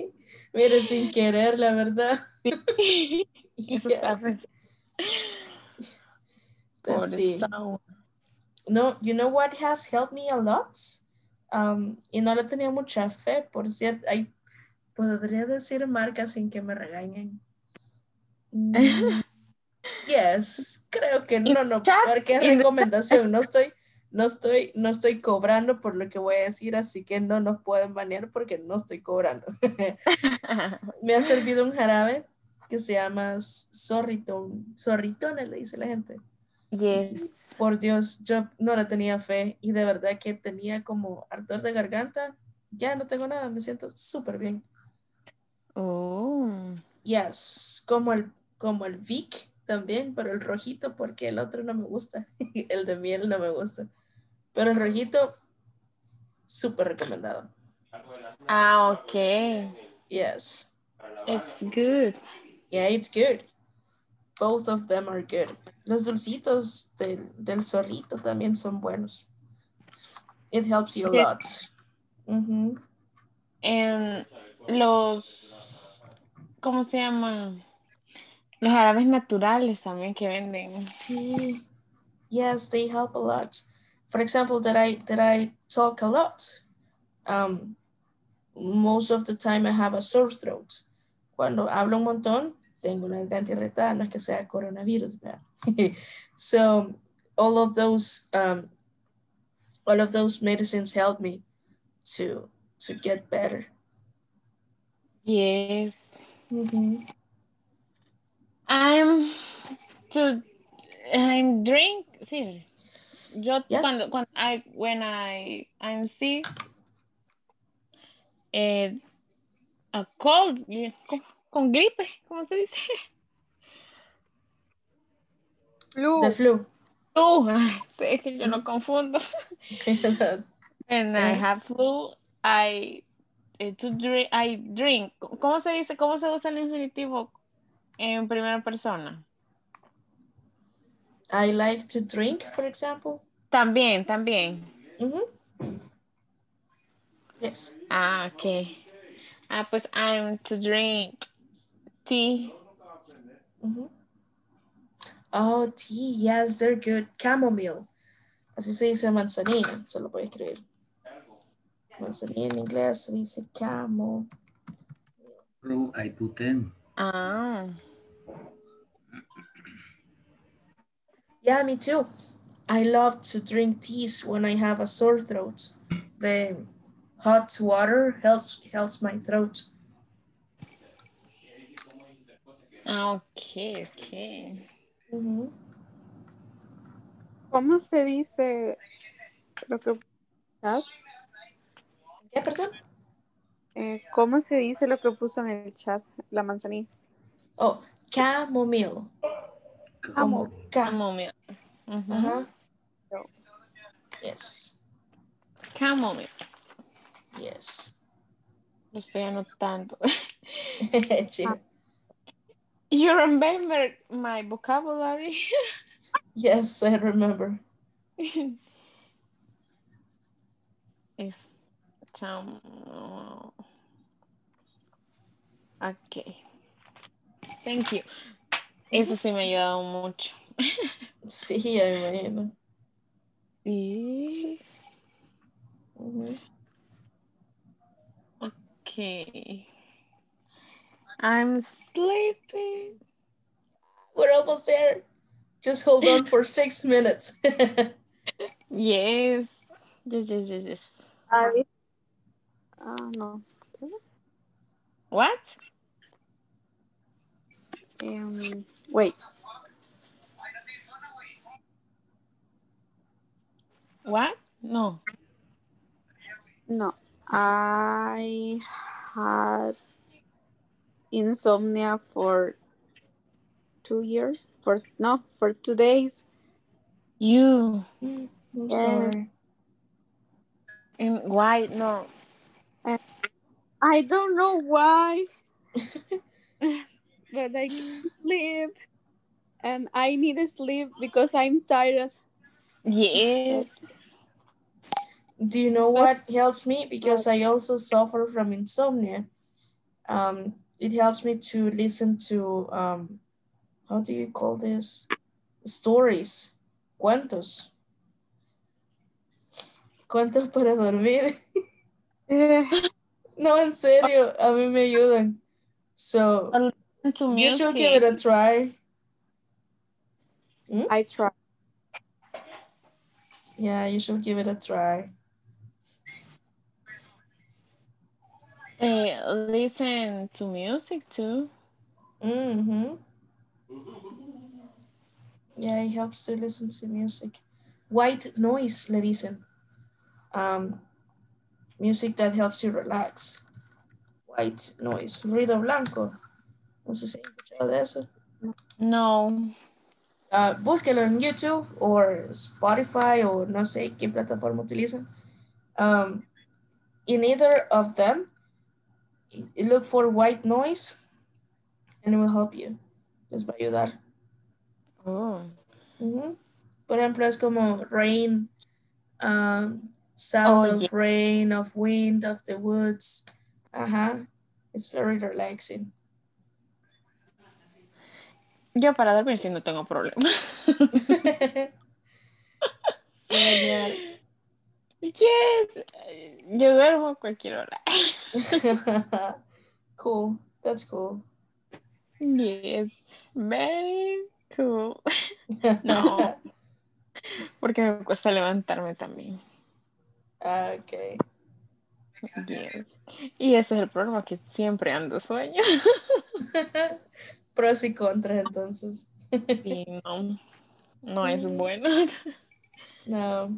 Mire, sin querer, la verdad. [LAUGHS] Yes. Let's see. No, you know what has helped me a lot? Um, y no le tenía mucha fe, por cierto. Ay, podría decir marca sin que me regañen. Mm, [LAUGHS] yes, creo que no, no, porque es recomendación. No estoy, no estoy, no estoy cobrando por lo que voy a decir, así que no nos pueden banear porque no estoy cobrando. [LAUGHS] me ha servido un jarabe que se llama zorritón, zorritones le dice la gente. Yes. Por Dios, yo no le tenía fe y de verdad que tenía como ardor de garganta. Ya no tengo nada, me siento súper bien. Oh. Yes, como el, como el Vic también, pero el rojito porque el otro no me gusta. [LAUGHS] el de miel no me gusta. Pero el rojito, súper recomendado. Ah, ok. Yes. It's good. Yeah, it's good. Both of them are good. Los dulcitos del, del zorrito también son buenos. It helps you a lot. Ujú. En los, ¿cómo se llama? Los jarabes naturales también que venden. Sí. Yes, they help a lot. For example, that I that I talk a lot. Um, most of the time I have a sore throat. Cuando hablo un montón, tengo una garganta irritada, no es que sea coronavirus, ¿verdad? [LAUGHS] so all of those um, all of those medicines help me to to get better. Yes. Mhm. I'm to I'm drink sí. Yo Yes. cuando cuando I when I I'm sick eh, a cold con, con gripe, ¿cómo se dice? Flu. The flu. Flu, [LAUGHS] es que yo lo confundo. [LAUGHS] When I Eh. have flu, I eh, to drink, I drink. ¿Cómo se dice? ¿Cómo se usa el infinitivo en primera persona? I like to drink, for example. También, también. Mhm. Yes. Ah, ok. Ah, pues I'm to drink tea. Mhm. Oh, tea. Yes, they're good. Chamomile. Así se dice manzanilla. Se lo a escribir. Manzanilla en inglés se dice camo. I put in. Ah, Yeah, me too. I love to drink teas when I have a sore throat. The hot water helps helps my throat. ah, ok, ok. Mhm. ¿Cómo se dice lo que chat? ¿Qué, perdón? Eh, ¿Cómo se dice lo que puso en el chat? La manzanilla. Oh, chamomile. Kamoka. Kamomia. Mm-hmm. Uh-huh. So. Yes. Kamomia. Yes. Lo estoy anotando. [LAUGHS] Ah. you remember my vocabulary? [LAUGHS] yes, I remember. [LAUGHS] if okay thank you Eso sí me ha ayudado mucho. [LAUGHS] Sí, ya me imagino. Y... Ujú. Ok. I'm sleeping. We're almost there. Just hold on for [LAUGHS] six minutes. [LAUGHS] Yes. Yes, yes, yes, yes. Ay. Ah, no. What? Um, wait. What? No. No. I had insomnia for two years. For no, for two days. You. I'm Yeah. sorry. And why? No. I don't know why. [LAUGHS] but I can't [GASPS] sleep. And I need to sleep because I'm tired. Yes. Do you know what helps me? Because I also suffer from insomnia. Um, it helps me to listen to um, how do you call this? Stories, cuentos. Cuentos para dormir. [LAUGHS] [LAUGHS] no, en serio, a mí me ayudan. So To you should give it a try. I try. Yeah, you should give it a try. Eh, listen to music too. Mm-hmm. Yeah, it helps to listen to music. White noise, le dicen. Um, music that helps you relax. White noise. Ruido blanco. No sé si han escuchado de eso. No. Uh, búsquelo en YouTube o Spotify o no sé qué plataforma utilizan. Um, in either of them, look for white noise and it will help you. Les va a ayudar. Oh. Ujú. Por ejemplo, es como rain, um, sound Oh, of yeah. rain, of wind, of the woods. Ajá. Uh -huh. It's very relaxing. Yo para dormir sí no tengo problema. [LAUGHS] Yes. Yo duermo a cualquier hora. [LAUGHS] cool. That's cool. Yes. Very cool. [LAUGHS] No. Porque me cuesta levantarme también. Ah, okay. Yes. Y ese es el problema, que siempre ando sueño. Pros y contras entonces. Y no, no es bueno. No.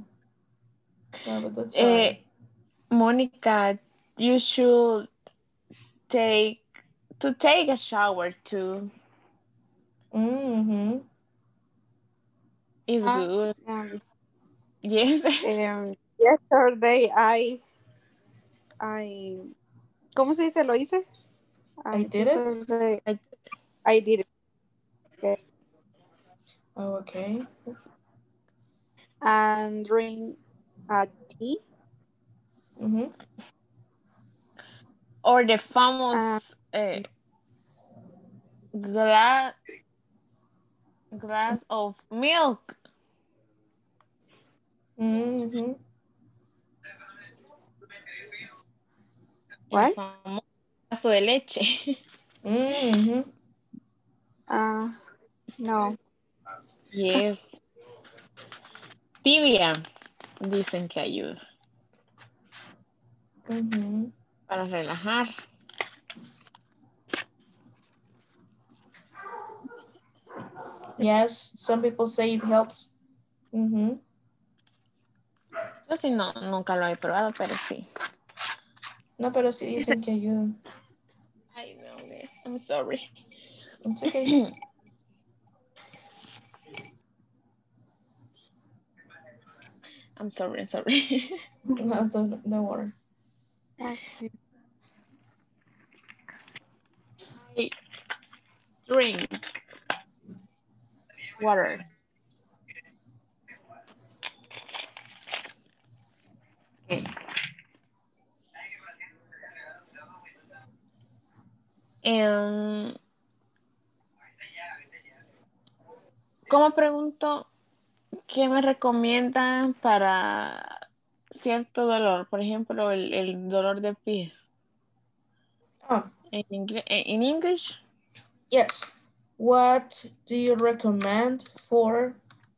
No, but Eh. Monica, you should take to take a shower too. Mm-hmm. It's Ah, good. Um, Yes. [LAUGHS] um, yesterday I I ¿cómo se dice? ¿Lo hice? I Um, did it? I- I did it. Yes. Oh, okay. And drink a tea. Mm-hmm. Or the famous uh, glass glass of milk. Mm-hmm. What? El vaso de leche. [LAUGHS] Mm-hmm. Uh, no. Yes. Tibia. Dicen que ayuda Mm-hmm. para relajar. Yes, some people say it helps. Mm-hmm. Yo sí no, nunca lo he probado, pero sí. No, pero sí dicen [LAUGHS] que. I know this. I'm sorry. It's okay. [CLEARS THROAT] I'm sorry, I'm sorry. [LAUGHS] no, don't, don't worry. I drink water. Okay. Em, ¿Cómo pregunto qué me recomiendan para cierto dolor? Por ejemplo, el, el dolor de pie. Oh, En, ingle- en English? yes. What do you recommend for?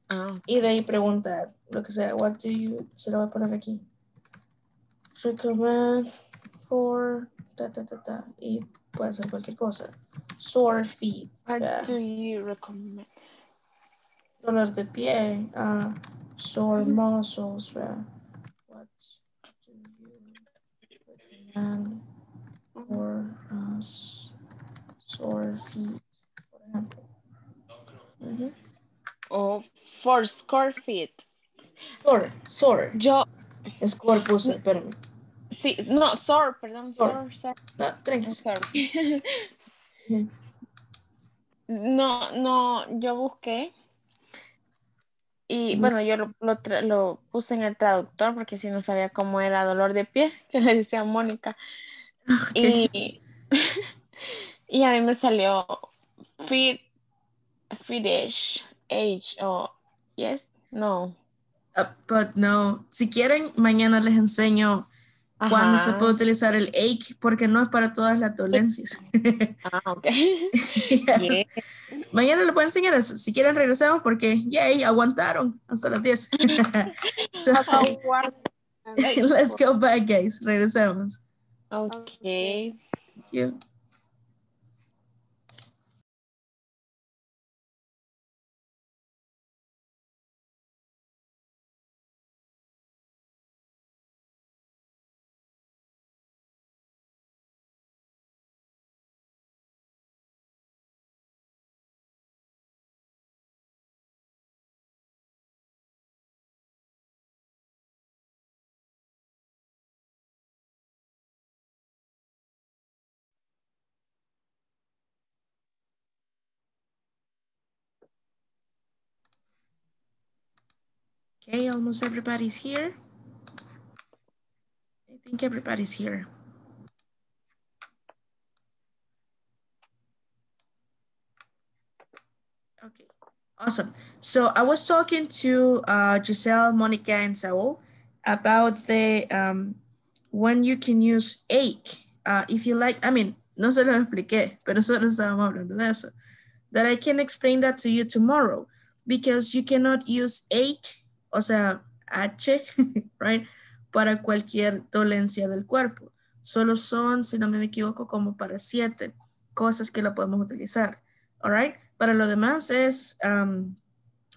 Ah, Y de ahí preguntar lo que sea. What do you? Se lo voy a poner aquí. Recommend for ta, ta, ta, ta, y puede ser cualquier cosa. Sore feet. What do you recommend? Dolor de pie. ah, sore muscles. ¿verdad? What do you recommend for uh, sore feet, por ejemplo? Ujú. O for score fit. Sore, sore. Yo, Score puse, espérame. sí, no, sore, perdón, Sore. sore, sore. No, tranqui. Sorry. [LAUGHS] [LAUGHS] No, no, yo busqué y bueno, yo lo, lo, lo puse en el traductor porque si no sabía cómo era dolor de pie, [LAUGHS] que le decía Mónica. Y, [LAUGHS] y a mí me salió fit, fitish, age o yes, no. Uh, but no, si quieren, mañana les enseño cuándo se Ajá. puede utilizar el ache, porque no es para todas las dolencias. Ah, ok. [LAUGHS] Yes. Mañana voy a enseñar. Si quieren, regresamos porque, yay, aguantaron hasta las 10. [LAUGHS] so, [LAUGHS] let's go back, guys. Regresamos. Ok. Thank you. Okay, almost everybody's here. I think everybody's here. Okay, awesome. So I was talking to uh, Giselle, Monica, and Saul about the um, when you can use ache. Uh, if you like, I mean, no se lo expliqué, pero solo estábamos hablando de eso. That I can explain that to you tomorrow because you cannot use ache, o sea, H, [LAUGHS] right, para cualquier dolencia del cuerpo. Solo son, si no me equivoco, como para siete cosas que lo podemos utilizar. All right. Para lo demás es um,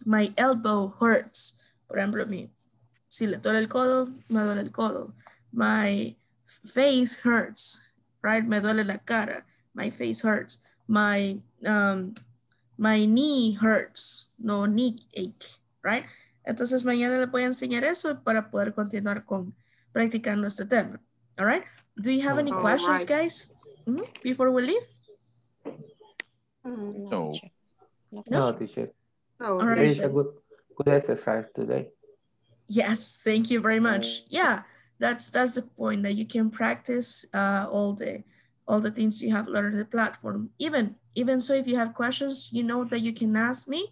my elbow hurts. Por ejemplo, mi, si le duele el codo, me duele el codo. My face hurts, right? Me duele la cara. My face hurts. My um, my knee hurts. No knee ache, right? Entonces mañana le voy a enseñar eso para poder continuar con practicando este tema. All right? Do you have any All questions, right. guys? Mhm, Before we leave? No. No, teacher. Oh, All right. It's a good, good exercise today. Yes, thank you very much. Yeah, that's that's the point that you can practice uh, all the all the things you have learned in the platform. Even even so, if you have questions, you know that you can ask me.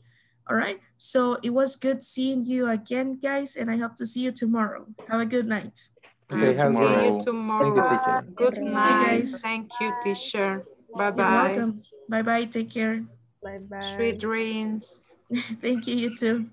All right. So it was good seeing you again, guys, and I hope to see you tomorrow. Have a good night. Okay, have See a- you Thank you, tomorrow. teacher. Good See you night. guys. Thank you, teacher. Bye You're bye. welcome. Bye bye. Take care. Bye bye. Sweet dreams. [LAUGHS] Thank you. You too.